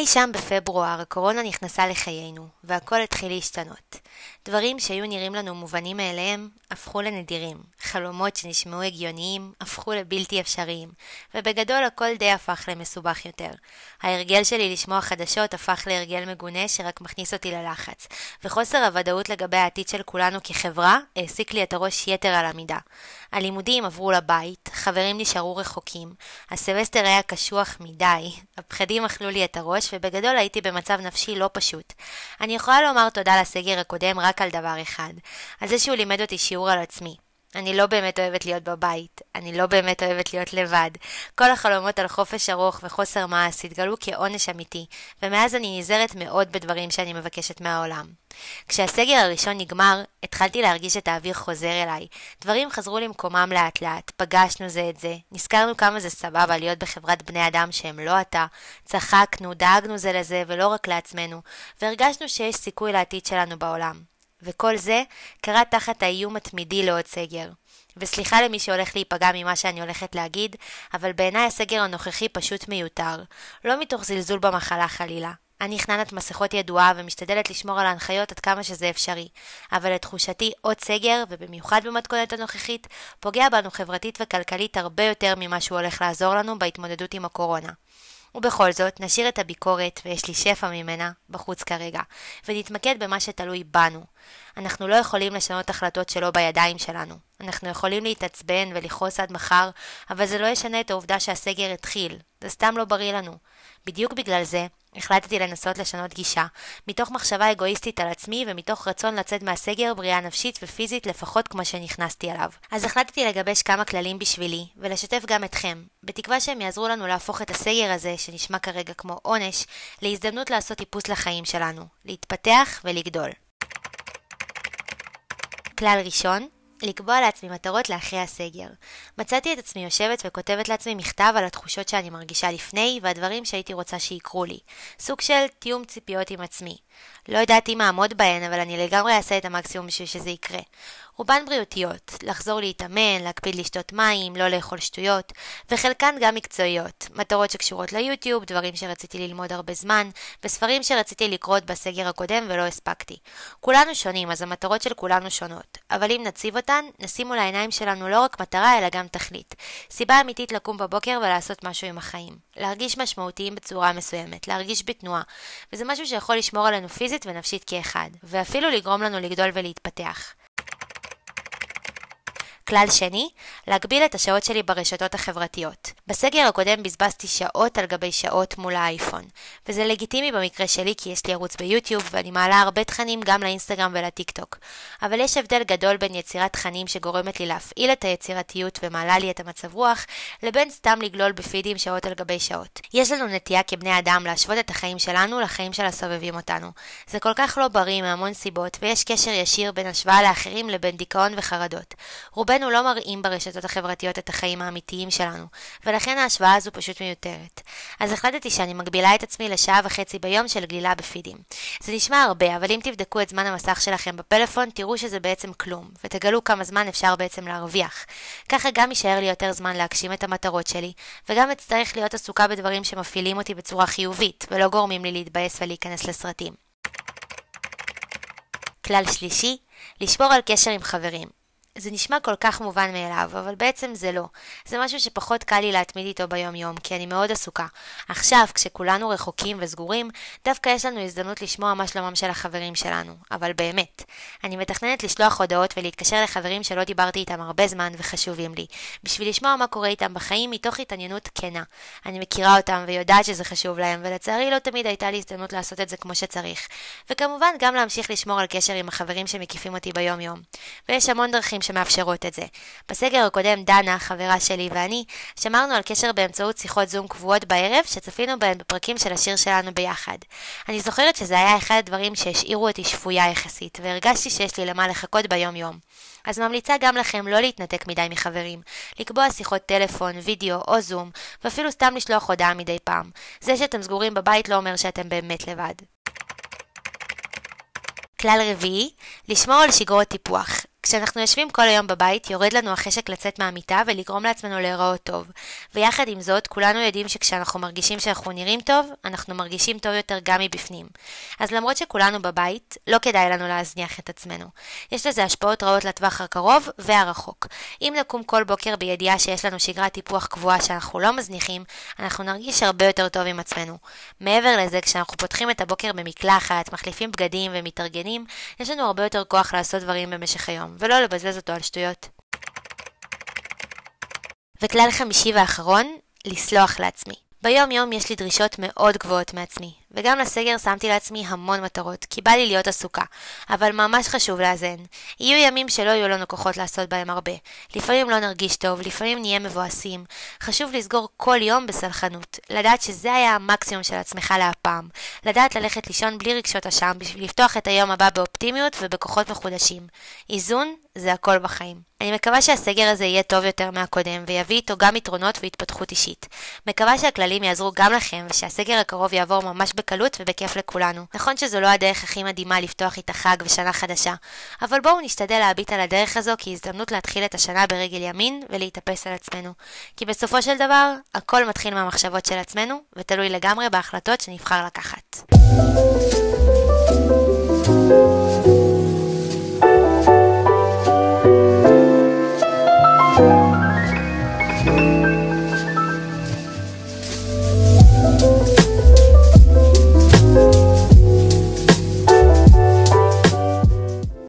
אי שם בפברואר הקורונה נכנסה לחיינו, והכל התחיל להשתנות. דברים שהיו נראים לנו מובנים מאליהם, הפכו לנדירים. חלומות שנשמעו הגיוניים, הפכו לבלתי אפשריים. ובגדול הכל די הפך למסובך יותר. ההרגל שלי לשמוע חדשות הפך להרגל מגונה שרק מכניס אותי ללחץ. וחוסר הוודאות לגבי העתיד של כולנו כחברה, העסיק לי את הראש יתר על המידה. הלימודים עברו לבית, חברים נשארו רחוקים, הסמסטר היה קשוח מדי, הפחדים אכלו לי את הראש, ובגדול הייתי במצב נפשי לא פשוט. אני יכולה לומר תודה לסגר הקודם רק על דבר אחד, על זה שהוא לימד אותי שיעור על עצמי. אני לא באמת אוהבת להיות בבית, אני לא באמת אוהבת להיות לבד. כל החלומות על חופש ארוך וחוסר מעש התגלו כעונש אמיתי, ומאז אני נזהרת מאוד בדברים שאני מבקשת מהעולם. כשהסגר הראשון נגמר, התחלתי להרגיש את האוויר חוזר אליי. דברים חזרו למקומם לאט לאט, פגשנו זה את זה, נזכרנו כמה זה סבבה להיות בחברת בני אדם שהם לא אתה, צחקנו, דאגנו זה לזה ולא רק לעצמנו, והרגשנו שיש סיכוי לעתיד שלנו בעולם. וכל זה קרה תחת האיום התמידי לעוד סגר. וסליחה למי שהולך להיפגע ממה שאני הולכת להגיד, אבל בעיניי הסגר הנוכחי פשוט מיותר. לא מתוך זלזול במחלה חלילה. אני חננת מסכות ידועה ומשתדלת לשמור על ההנחיות עד כמה שזה אפשרי, אבל לתחושתי עוד סגר, ובמיוחד במתכונת הנוכחית, פוגע בנו חברתית וכלכלית הרבה יותר ממה שהוא הולך לעזור לנו בהתמודדות עם הקורונה. ובכל זאת, נשאיר את הביקורת, ויש לי שפע ממנה, בחוץ כרגע, ונתמקד במה שתלוי בנו. אנחנו לא יכולים לשנות החלטות שלא בידיים שלנו. אנחנו יכולים להתעצבן ולכעוס עד מחר, אבל זה לא ישנה את העובדה שהסגר התחיל. זה סתם לא בריא לנו. בדיוק בגלל זה, החלטתי לנסות לשנות גישה, מתוך מחשבה אגואיסטית על עצמי ומתוך רצון לצאת מהסגר בריאה נפשית ופיזית לפחות כמו שנכנסתי אליו. אז החלטתי לגבש כמה כללים בשבילי, ולשתף גם אתכם, בתקווה שהם יעזרו לנו להפוך את הסגר הזה, שנשמע כרגע כמו עונש, להזדמנות לעשות טיפוס לחיים שלנו, להתפתח ולגדול. כלל ראשון, לקבוע לעצמי מטרות לאחרי הסגר. מצאתי את עצמי יושבת וכותבת לעצמי מכתב על התחושות שאני מרגישה לפני והדברים שהייתי רוצה שיקרו לי. סוג של תיאום ציפיות עם עצמי. לא יודעת אם אעמוד בהן, אבל אני לגמרי אעשה את המקסימום בשביל שזה יקרה. רובן בריאותיות, לחזור להתאמן, להקפיד לשתות מים, לא לאכול שטויות, וחלקן גם מקצועיות, מטרות שקשורות ליוטיוב, דברים שרציתי ללמוד הרבה זמן, וספרים שרציתי לקרות בסגר הקודם ולא הספקתי. כולנו שונים, אז המטרות של כולנו שונות, אבל אם נציב אותן, נשים מול העיניים שלנו לא רק מטרה, אלא גם תכלית. סיבה אמיתית לקום בבוקר ולעשות משהו עם החיים. להרגיש משמעותיים בצורה מסוימת, להרגיש בתנועה, וזה משהו שיכול לשמור עלינו פיזית ונפשית כאחד, ואפילו לגרום לנו לגדול ולהתפתח. כלל שני, להגביל את השעות שלי ברשתות החברתיות. בסגר הקודם בזבזתי שעות על גבי שעות מול האייפון, וזה לגיטימי במקרה שלי כי יש לי ערוץ ביוטיוב ואני מעלה הרבה תכנים גם לאינסטגרם ולטיק טוק. אבל יש הבדל גדול בין יצירת תכנים שגורמת לי להפעיל את היצירתיות ומעלה לי את המצב רוח, לבין סתם לגלול בפידים שעות על גבי שעות. יש לנו נטייה כבני אדם להשוות את החיים שלנו לחיים של הסובבים אותנו. זה כל כך לא בריא מהמון סיבות, ויש קשר ישיר בין השוואה לאחרים לבין דיכאון וחרדות. רובנו רובנו לא מראים ברשתות החברתיות את החיים האמיתיים שלנו, ולכן ההשוואה הזו פשוט מיותרת. אז החלטתי שאני מגבילה את עצמי לשעה וחצי ביום של גלילה בפידים. זה נשמע הרבה, אבל אם תבדקו את זמן המסך שלכם בפלאפון, תראו שזה בעצם כלום, ותגלו כמה זמן אפשר בעצם להרוויח. ככה גם יישאר לי יותר זמן להגשים את המטרות שלי, וגם אצטרך להיות עסוקה בדברים שמפעילים אותי בצורה חיובית, ולא גורמים לי להתבאס ולהיכנס לסרטים. כלל שלישי, לשמור על קשר עם חברים. זה נשמע כל כך מובן מאליו, אבל בעצם זה לא. זה משהו שפחות קל לי להתמיד איתו ביום-יום, כי אני מאוד עסוקה. עכשיו, כשכולנו רחוקים וסגורים, דווקא יש לנו הזדמנות לשמוע מה שלומם של החברים שלנו. אבל באמת. אני מתכננת לשלוח הודעות ולהתקשר לחברים שלא דיברתי איתם הרבה זמן וחשובים לי, בשביל לשמוע מה קורה איתם בחיים מתוך התעניינות כנה. אני מכירה אותם ויודעת שזה חשוב להם, ולצערי לא תמיד הייתה לי הזדמנות לעשות את זה כמו שצריך. וכמובן, גם להמשיך לשמור על קשר עם החברים שמקיפים אותי ביום-יום. ויש המון דרכים שמאפשרות את זה. בסגר הקודם דנה, חברה שלי ואני, שמרנו על קשר באמצעות שיחות זום קבועות בערב, שצפינו בהן בפרקים של השיר שלנו ביחד. אני זוכרת שזה היה אחד הדברים שהשאירו אותי שפויה יחסית, והרגשתי שיש לי למה לחכות ביום-יום. אז ממליצה גם לכם לא להתנתק מדי מחברים, לקבוע שיחות טלפון, וידאו או זום, ואפילו סתם לשלוח הודעה מדי פעם. זה שאתם סגורים בבית לא אומר שאתם באמת לבד. כלל רביעי, לשמור על שגרות טיפוח. כשאנחנו יושבים כל היום בבית, יורד לנו החשק לצאת מהמיטה ולגרום לעצמנו להיראות טוב. ויחד עם זאת, כולנו יודעים שכשאנחנו מרגישים שאנחנו נראים טוב, אנחנו מרגישים טוב יותר גם מבפנים. אז למרות שכולנו בבית, לא כדאי לנו להזניח את עצמנו. יש לזה השפעות רעות לטווח הקרוב והרחוק. אם נקום כל בוקר בידיעה שיש לנו שגרת טיפוח קבועה שאנחנו לא מזניחים, אנחנו נרגיש הרבה יותר טוב עם עצמנו. מעבר לזה, כשאנחנו פותחים את הבוקר במקלחת, מחליפים בגדים ומתארגנים, יש לנו הרבה יותר כוח לעשות דברים במשך היום. ולא לבזבז אותו על שטויות. וכלל חמישי ואחרון, לסלוח לעצמי. ביום יום יש לי דרישות מאוד גבוהות מעצמי, וגם לסגר שמתי לעצמי המון מטרות, כי בא לי להיות עסוקה, אבל ממש חשוב לאזן. יהיו ימים שלא יהיו לנו כוחות לעשות בהם הרבה. לפעמים לא נרגיש טוב, לפעמים נהיה מבואסים. חשוב לסגור כל יום בסלחנות, לדעת שזה היה המקסימום של עצמך להפעם. לדעת ללכת לישון בלי רגשות אשם, בשביל לפתוח את היום הבא באופטימיות ובכוחות מחודשים. איזון זה הכל בחיים. אני מקווה שהסגר הזה יהיה טוב יותר מהקודם, ויביא איתו גם יתרונות והתפתחות אישית. מקווה שהכללים יעזרו גם לכם, ושהסגר הקרוב יעבור ממש בקלות ובכיף לכולנו. נכון שזו לא הדרך הכי מדהימה לפתוח איתה חג ושנה חדשה, אבל בואו נשתדל להביט על הדרך הזו כהזדמנות להתחיל את השנה ברגל ימין ולהתאפס על עצמנו. כי בסופו של דבר, הכל מתחיל מהמחשבות של עצמנו, ותלוי לגמרי בהחלטות שנבחר לקחת.